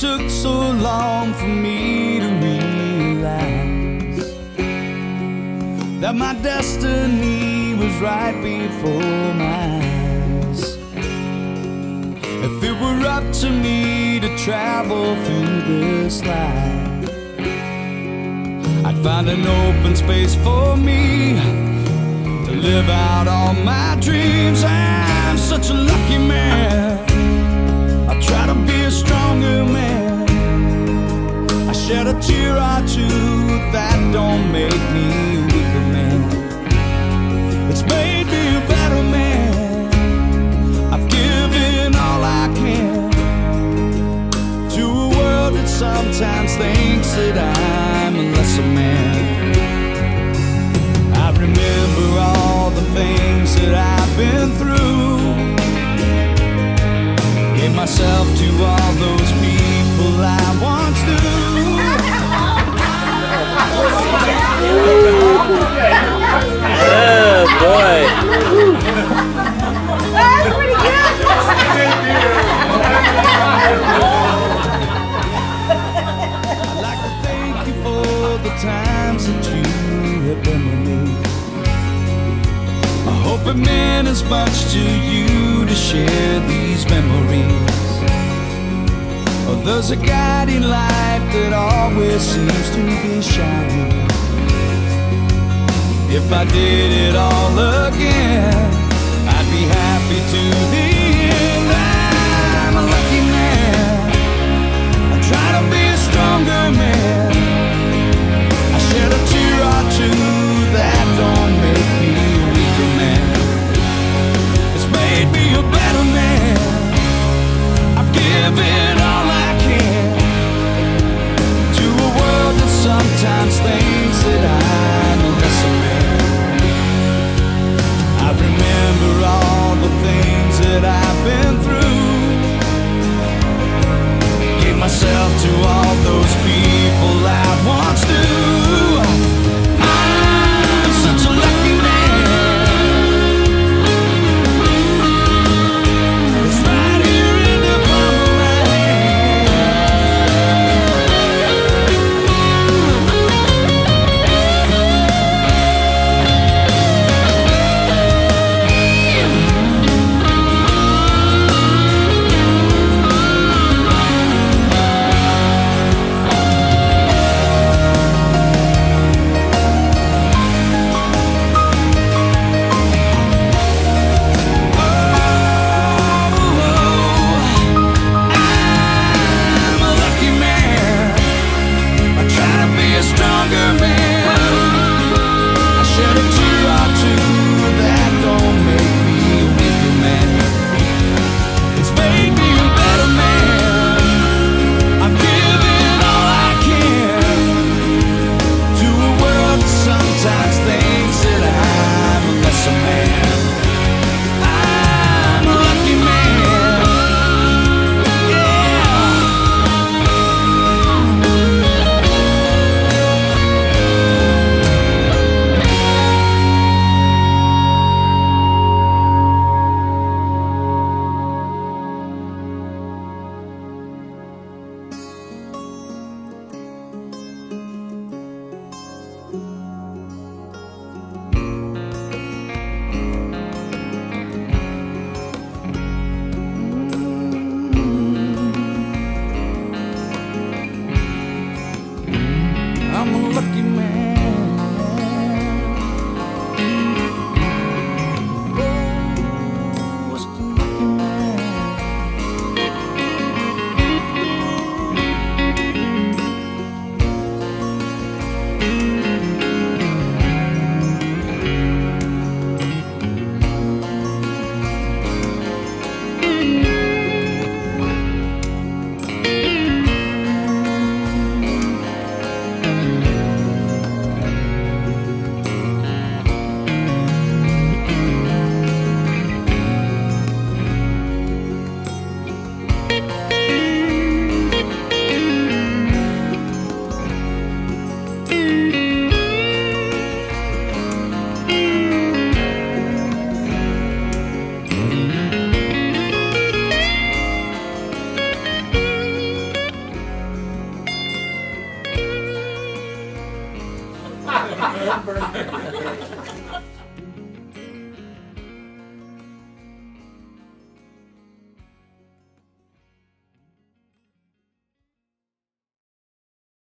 took so long for me to realize that my destiny was right before my eyes. If it were up to me to travel through this life, I'd find an open space for me to live out all my dreams. I'm such a lucky man. A or two, that don't make me a weaker man. It's made me a better man. I've given all I can to a world that sometimes thinks that I'm a lesser man. I remember all the things that I've been through. Gave myself to all those people I that you have been with me. I hope it meant as much to you to share these memories. Oh, there's a guiding light that always seems to be shining. If I did it all again, I'd be happy